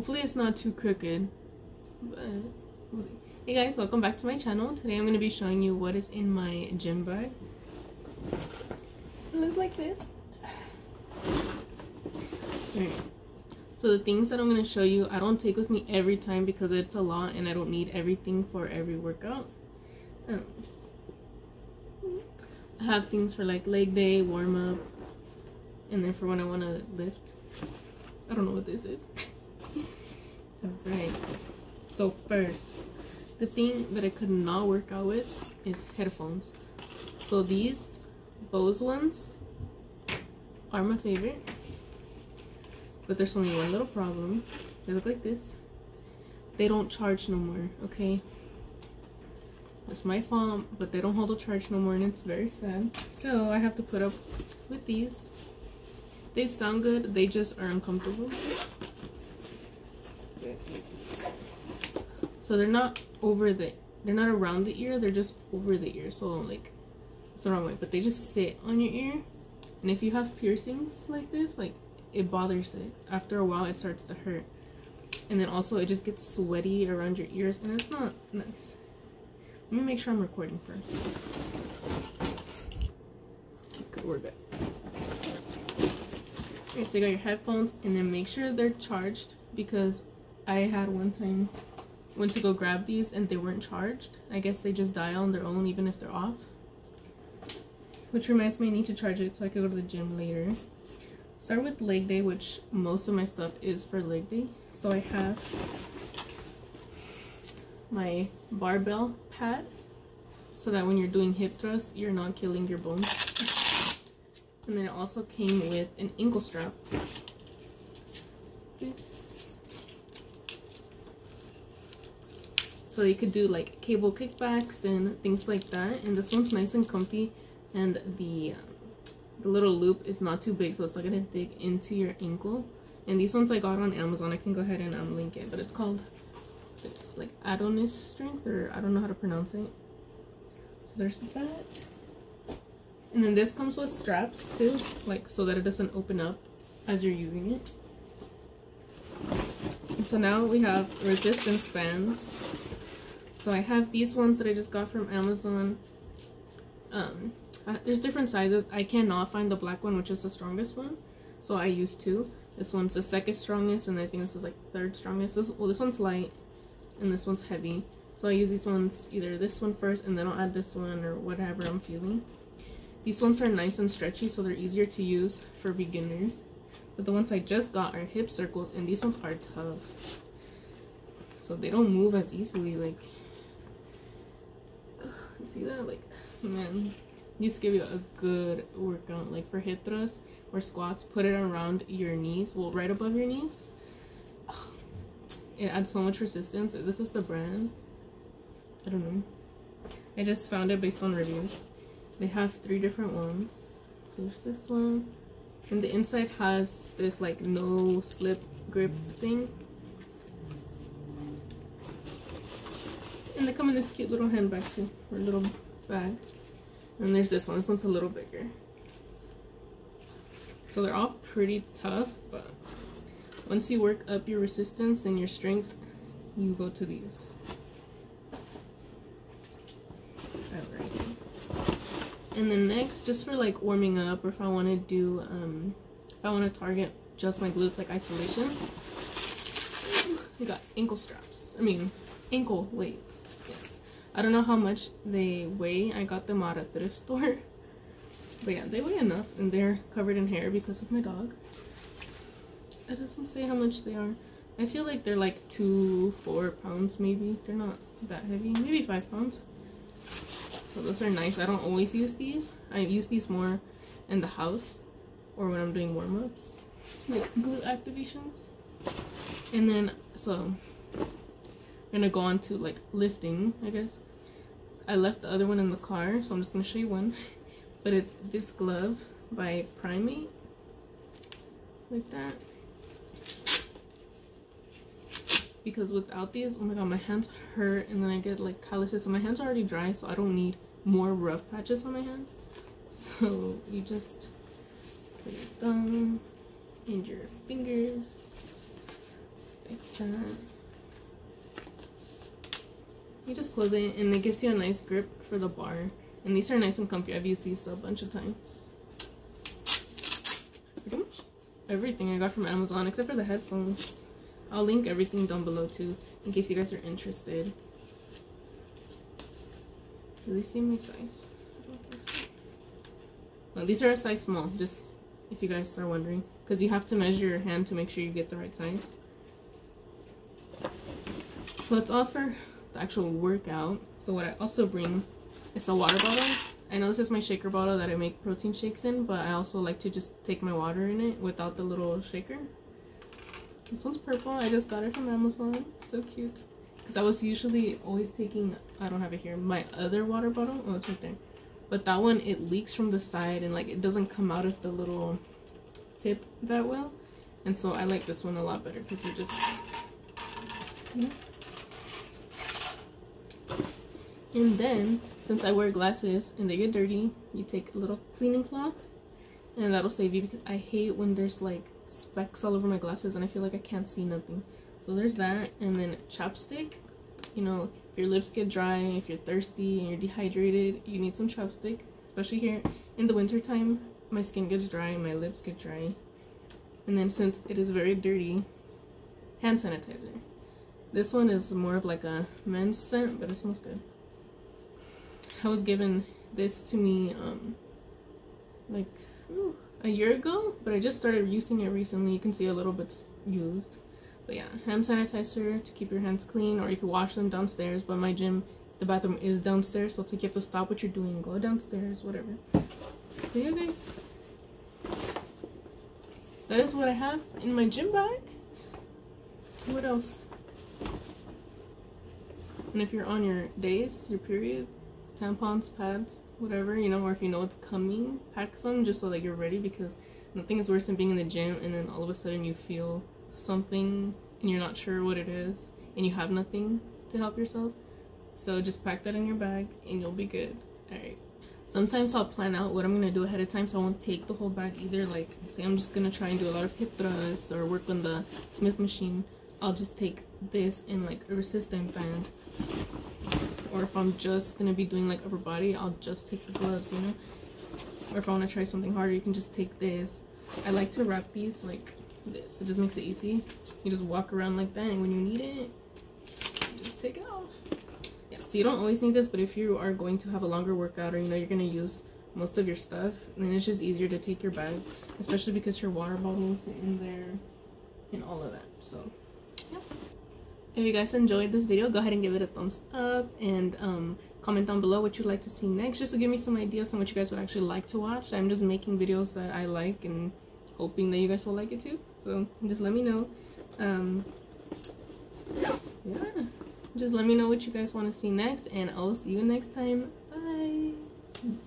Hopefully it's not too crooked, but we'll see. Hey guys, welcome back to my channel. Today I'm going to be showing you what is in my gym bag. It looks like this. Alright. So the things that I'm going to show you, I don't take with me every time because it's a lot and I don't need everything for every workout. Um, I have things for like leg day, warm up, and then for when I want to lift. I don't know what this is. Alright. So first, the thing that I could not work out with is headphones. So these Bose ones are my favorite. But there's only one little problem. They look like this. They don't charge no more, okay? It's my fault, but they don't hold a charge no more and it's very sad. So I have to put up with these. They sound good, they just are uncomfortable. So they're not over the, they're not around the ear, they're just over the ear. So like, it's the wrong way, but they just sit on your ear. And if you have piercings like this, like it bothers it. After a while, it starts to hurt. And then also it just gets sweaty around your ears and it's not nice. Let me make sure I'm recording first. Okay, we're good. Okay, so you got your headphones and then make sure they're charged because I had one time went to go grab these and they weren't charged. I guess they just die on their own even if they're off. Which reminds me I need to charge it so I can go to the gym later. Start with leg day, which most of my stuff is for leg day. So I have my barbell pad so that when you're doing hip thrusts, you're not killing your bones. And then it also came with an ankle strap. This. So you could do like cable kickbacks and things like that. And this one's nice and comfy. And the, um, the little loop is not too big, so it's not going to dig into your ankle. And these ones I got on Amazon. I can go ahead and um, link it. But it's called it's like Adonis strength or I don't know how to pronounce it. So there's that. And then this comes with straps too, like so that it doesn't open up as you're using it. So now we have resistance bands. So I have these ones that I just got from Amazon. Um, uh, there's different sizes. I cannot find the black one, which is the strongest one. So I use two. This one's the second strongest, and I think this is like third strongest. This, well, this one's light, and this one's heavy. So I use these ones, either this one first and then I'll add this one or whatever I'm feeling. These ones are nice and stretchy so they're easier to use for beginners. But the ones I just got are hip circles and these ones are tough. So they don't move as easily like, see that? Like, man, needs to give you a good workout. Like for hip thrusts or squats, put it around your knees, well right above your knees it adds so much resistance. This is the brand. I don't know. I just found it based on reviews. They have three different ones. There's this one. And the inside has this like no slip grip thing. And they come in this cute little handbag too, or little bag. And there's this one. This one's a little bigger. So they're all pretty tough, but once you work up your resistance and your strength, you go to these. And then next, just for like warming up, or if I want to do, um, if I want to target just my glutes like isolation, I got ankle straps. I mean, ankle weights. I don't know how much they weigh. I got them at a thrift store. But yeah, they weigh enough and they're covered in hair because of my dog. It doesn't say how much they are. I feel like they're like two, four pounds maybe. They're not that heavy. Maybe five pounds. So those are nice. I don't always use these. I use these more in the house or when I'm doing warm-ups. Like glute activations. And then, so, gonna go on to like lifting, I guess. I left the other one in the car, so I'm just gonna show you one. But it's this glove by PRIM8. Like that. because without these oh my god my hands hurt and then i get like calluses and my hands are already dry so i don't need more rough patches on my hand so you just put your thumb and your fingers like that. You just close it and it gives you a nice grip for the bar. And these are nice and comfy. I've used these a bunch of times. Pretty much everything I got from Amazon except for the headphones. I'll link everything down below too in case you guys are interested. Do they see my size? These are a size small, just if you guys are wondering. Because you have to measure your hand to make sure you get the right size. So let's offer the actual workout. So what I also bring is a water bottle. I know this is my shaker bottle that I make protein shakes in, but I also like to just take my water in it without the little shaker. This one's purple. I just got it from Amazon. So cute. Because I was usually always taking, I don't have it here, my other water bottle. Oh, it's right there. But that one, it leaks from the side and like it doesn't come out of the little tip that well. And so I like this one a lot better because you just. And then, since I wear glasses and they get dirty, you take a little cleaning cloth and that'll save you because I hate when there's like specks all over my glasses and I feel like I can't see nothing. So there's that and then chapstick. You know, if your lips get dry, if you're thirsty and you're dehydrated, you need some chapstick. Especially here in the winter time, my skin gets dry my lips get dry. And then since it is very dirty, hand sanitizer. This one is more of like a men's scent, but it smells good. I was given this to me um like ooh, a year ago but I just started using it recently. You can see a little bit used. But yeah hand sanitizer to keep your hands clean or you can wash them downstairs but my gym the bathroom is downstairs so it's like you have to stop what you're doing go downstairs whatever. So yeah guys. That is what I have in my gym bag. What else? And if you're on your days your period tampons, pads, whatever, you know, or if you know it's coming, pack some just so that you're ready because nothing is worse than being in the gym and then all of a sudden you feel something and you're not sure what it is and you have nothing to help yourself. So just pack that in your bag and you'll be good. Alright. Sometimes I'll plan out what I'm going to do ahead of time so I won't take the whole bag either. Like, say I'm just going to try and do a lot of hip thrusts or work on the Smith machine. I'll just take this and like a resistant band or if I'm just gonna be doing like upper body I'll just take the gloves you know? Or if I want to try something harder you can just take this. I like to wrap these like this. It just makes it easy. You just walk around like that and when you need it just take it off. Yeah so you don't always need this but if you are going to have a longer workout or you know you're gonna use most of your stuff then it's just easier to take your bag especially because your water bottles in there and all of that so if you guys enjoyed this video, go ahead and give it a thumbs up and um, comment down below what you'd like to see next just to give me some ideas on what you guys would actually like to watch. I'm just making videos that I like and hoping that you guys will like it too. So just let me know. Um, yeah. Just let me know what you guys want to see next and I'll see you next time. Bye.